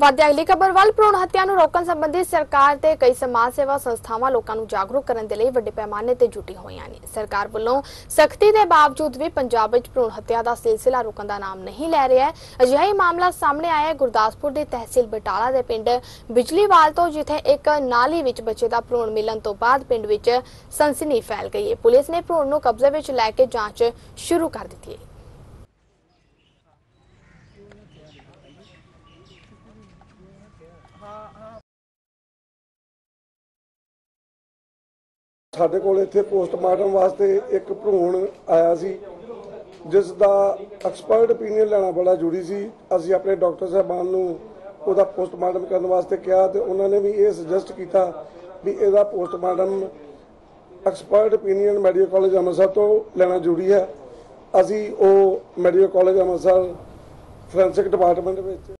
ਵਾਧਿਆ ਅਗਲੀ ਖਬਰ ਹੱਤਿਆ ਨੂੰ ਰੋਕਣ ਸੰਬੰਧੀ ਸਰਕਾਰ ਤੇ ਕਈ ਸਮਾਜ ਸੇਵਾ ਸੰਸਥਾਵਾਂ ਲੋਕਾਂ ਨੂੰ ਜਾਗਰੂਕ ਕਰਨ ਦੇ ਲਈ ਵੱਡੇ ਪੈਮਾਨੇ ਤੇ ਜੁਟੀ ਹੋਈਆਂ ਨੇ। ਸਰਕਾਰ ਵੱਲੋਂ ਸਖਤੀ ਦੇ ਬਾਵਜੂਦ ਵੀ ਪੰਜਾਬ ਵਿੱਚ ਭ੍ਰੂਣ ਹੱਤਿਆ ਦਾ ਸਿਲਸਿਲਾ ਰੁਕਣ ਦਾ ਨਾਮ ਨਹੀਂ ਲੈ ਰਿਹਾ ਹੈ। ਅਜਿਹਾ ਹੀ ਮਾਮਲਾ ਸਾਹਮਣੇ ਆਇਆ ਹੈ। ਗੁਰਦਾਸਪੁਰ ਦੀ ਤਹਿਸੀਲ ਬਟਾਲਾ ਦੇ ਪਿੰਡ ਬਿਜਲੀਵਾਲ ਤੋਂ, ਜਿੱਥੇ ਇੱਕ ਨਾਲੀ ਵਿੱਚ ਬੱਚੇ ਦਾ ਭਰੂਣ ਮਿਲਣ ਤੋਂ ਬਾਅਦ ਪਿੰਡ ਵਿੱਚ ਸਨਸਨੀ ਫੈਲ ਗਈ ਹੈ। ਪੁਲਿਸ ਨੇ ਭਰੂਣ ਨੂੰ ਕਬਜ਼ੇ ਵਿੱਚ ਲੈ ਕੇ ਜਾਂਚ ਸ਼ੁਰੂ ਕਰ ਦਿੱਤੀ ਹੈ। ਸਾਡੇ ਕੋਲ ਇੱਥੇ ਪੋਸਟਮਾਰਟਮ ਵਾਸਤੇ ਇੱਕ ਭਰੂਣ ਆਇਆ ਸੀ, ਜਿਸ ਦਾ ਐਕਸਪਰਟ opinion ਲੈਣਾ ਬੜਾ ਜ਼ਰੂਰੀ ਸੀ। ਅਸੀਂ ਆਪਣੇ ਡਾਕਟਰ ਸਾਹਿਬਾਨ ਨੂੰ ਉਹਦਾ ਪੋਸਟਮਾਰਟਮ ਕਰਨ ਵਾਸਤੇ ਕਿਹਾ ਤੇ ਉਹਨਾਂ ਨੇ ਵੀ ਇਹ ਸੁਜੈਸਟ ਕੀਤਾ ਵੀ ਇਹਦਾ postmortem expert opinion medical college Amritsar ਤੋਂ ਲੈਣਾ ਜ਼ਰੂਰੀ ਹੈ। ਅਸੀਂ ਉਹ medical college Amritsar forensic department ਵਿੱਚ